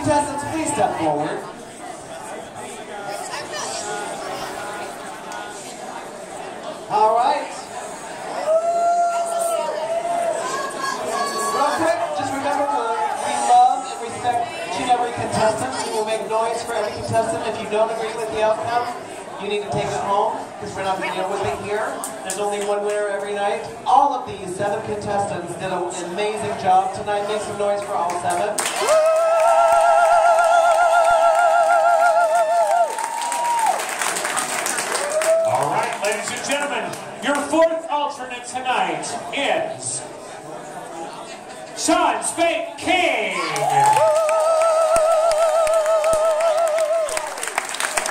Contestants, please step forward. All right. Real quick, just remember we love and respect each and every contestant. We will make noise for every contestant. If you don't agree with the outcome, you need to take it home because we're not going to deal with it here. There's only one winner every night. All of these seven contestants did an amazing job tonight. Make some noise for all seven. Ladies and gentlemen, your fourth alternate tonight is Sean Spake King.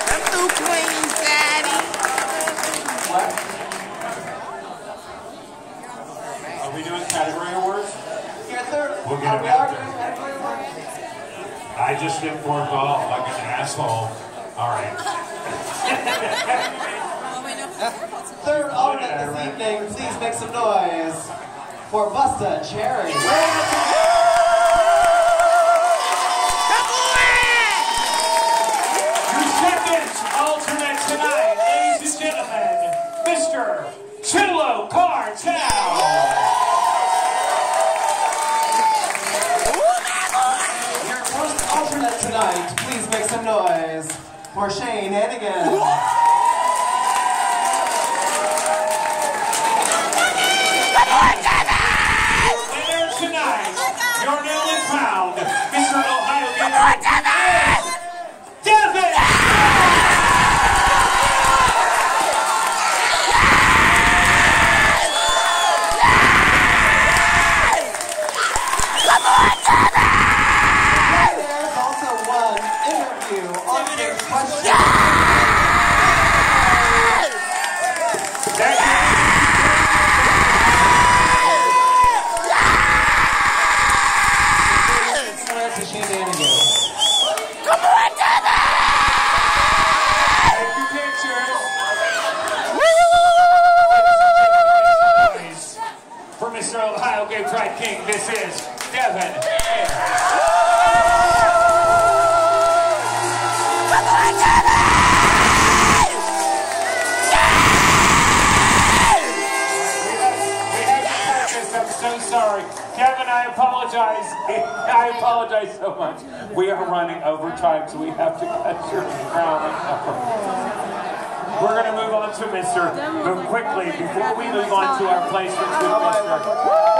I'm through Queens, Daddy. What? Are we doing category awards? Your third. We'll get are him we there. doing category one? I just hit four ball like an asshole. All right. Third alternate this evening, please make some noise for Busta Cherry. Your second alternate tonight, ladies and gentlemen, Mr. Chilo Cartel. Your first alternate tonight, please make some noise for Shane Hannigan. There tonight, your newly crowned Mr. Ohio! There's To Shane Hannigan. Take your pictures. For Mr. Ohio Gay Pride King, this is Devin. Sorry. Kevin, I apologize. I apologize so much. We are running overtime, so we have to cut your crowning We're going to move on to Mr. But quickly, before we move on to our placements with Mr.